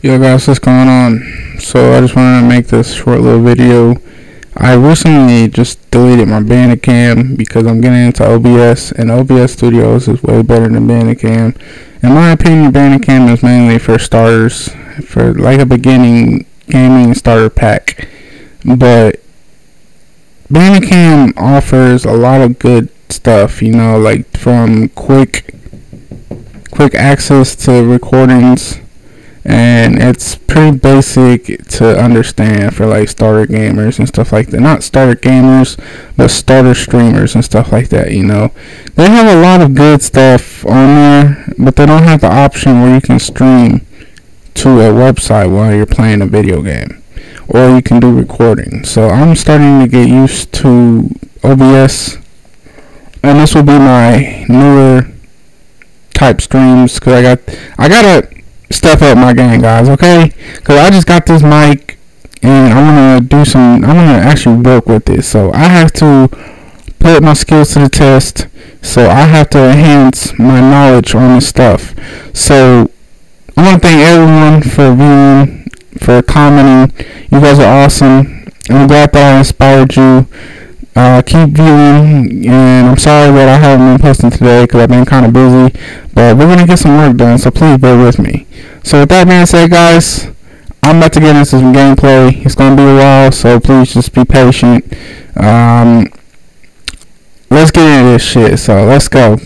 Yo guys, what's going on? So I just wanted to make this short little video. I recently just deleted my Bandicam because I'm getting into OBS and OBS Studios is way better than Bandicam. In my opinion, Bandicam is mainly for starters, for like a beginning gaming starter pack. But Bandicam offers a lot of good stuff, you know, like from quick quick access to recordings and it's pretty basic to understand for like starter gamers and stuff like that. Not starter gamers but starter streamers and stuff like that you know. They have a lot of good stuff on there but they don't have the option where you can stream to a website while you're playing a video game or you can do recording. So i'm starting to get used to obs and this will be my newer type streams because i got i gotta step up my game, guys. Okay, because I just got this mic and I want to do some. I want to actually work with this, so I have to put my skills to the test. So I have to enhance my knowledge on this stuff. So I want to thank everyone for viewing, for commenting. You guys are awesome. I'm glad that I inspired you. Uh, keep viewing, and I'm sorry that I haven't been posting today because I've been kind of busy, but we're going to get some work done, so please bear with me. So with that being said, guys, I'm about to get into some gameplay. It's going to be a while, so please just be patient. Um, let's get into this shit, so let's go.